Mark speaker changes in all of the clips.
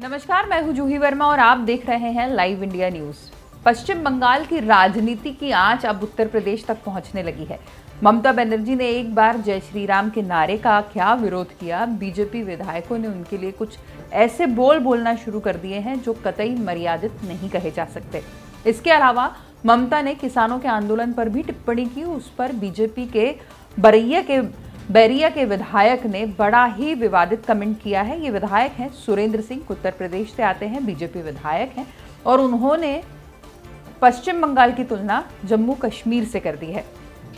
Speaker 1: नमस्कार, मैं हूँ जूही वर्मा और आप देख रहे हैं live India news. Paschim Bangal की राजनीति की आँच अब उत्तर प्रदेश तक पहुँचने लगी है। ममता बनर्जी ने एक बार जय श्री राम के नारे का क्या विरोध किया? बीजेपी विधायकों ने उनके लिए कुछ ऐसे बोल बोलना शुरू कर दिए हैं जो कतई मर्यादित नहीं कहे जा सकते। इसके अलावा ममता ने किसानों के आंदोलन पर भी टिप्पणी की, उस पर बीजेपी के बरैया के बैरिया के विधायक ने बड़ा ही विवादित कमेंट किया है। ये विधायक हैं सुरेंद्र सिंह, उत्तर प्रदेश से आते हैं, बीजेपी विधायक हैं और उन्होंने पश्चिम बंगाल की तुलना जम्मू कश्मीर से कर दी है।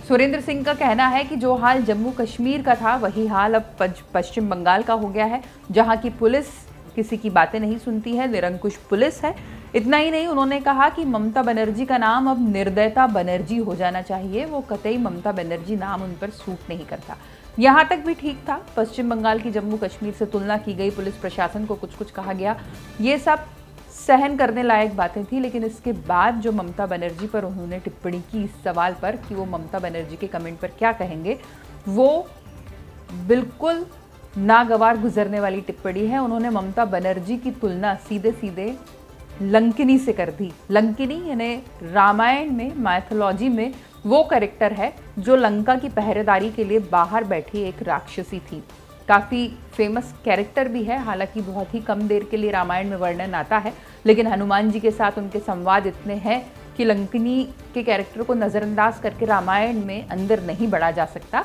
Speaker 1: सुरेंद्र सिंह का कहना है कि जो हाल जम्मू कश्मीर का था, वही हाल अब पश्चिम बंगाल का हो गया है, जहाँ की पुलिस किसी की बातें नहीं सुनती है, निरंकुश पुलिस है। इतना ही नहीं, उन्होंने कहा कि ममता बनर्जी का नाम अब निर्दयता बनर्जी हो जाना चाहिए। वो कतई ममता बनर्जी नाम उन पर सूट नहीं करता। यहाँ तक भी ठीक था। पश्चिम बंगाल की जम्मू कश्मीर से तुलना की गई पुलिस प्रशासन को कुछ कुछ कहा गया। ये सब सहन करने लायक बातें थी, लेकिन इसके बाद जो ममता बनर्जी पर उन्होंने टिप्पणी की इस सवाल पर कि वो ममता बनर्जी के कमेंट पर क्या कहेंगे, वो बिल्कुल नागवार गुजरने वाली टिप्पणी है। उन्होंने ममता बनर्जी की तुलना सीधे सीधे लंकिनी से कर दी। लंकिनी यानी रामायण में माइथोलॉजी में वो करेक्टर है जो लंका की पहरेदारी के लिए बाहर बैठी एक राक्षसी थी। काफ़ी फ़ेमस कैरेक्टर भी है, हालाँकि बहुत ही कम देर के लिए रामायण में वर्णन आता है, लेकिन हनुमान जी के साथ उनके संवाद इतने हैं कि लंकिनी के कैरेक्टर को नज़रअंदाज करके रामायण में अंदर नहीं बढ़ा जा सकता।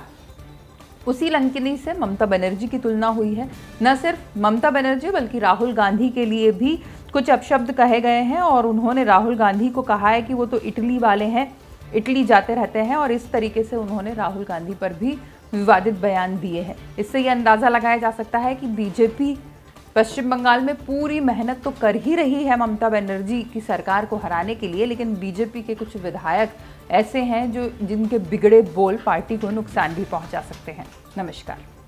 Speaker 1: उसी लंकिनी से ममता बनर्जी की तुलना हुई है। न सिर्फ़ ममता बनर्जी, बल्कि राहुल गांधी के लिए भी कुछ अपशब्द कहे गए हैं और उन्होंने राहुल गांधी को कहा है कि वो तो इटली वाले हैं, इटली जाते रहते हैं और इस तरीके से उन्होंने राहुल गांधी पर भी विवादित बयान दिए हैं। इससे ये अंदाज़ा लगाया जा सकता है कि बीजेपी पश्चिम बंगाल में पूरी मेहनत तो कर ही रही है ममता बनर्जी की सरकार को हराने के लिए, लेकिन बीजेपी के कुछ विधायक ऐसे हैं जो जिनके बिगड़े बोल पार्टी को नुकसान भी पहुँचा सकते हैं। नमस्कार।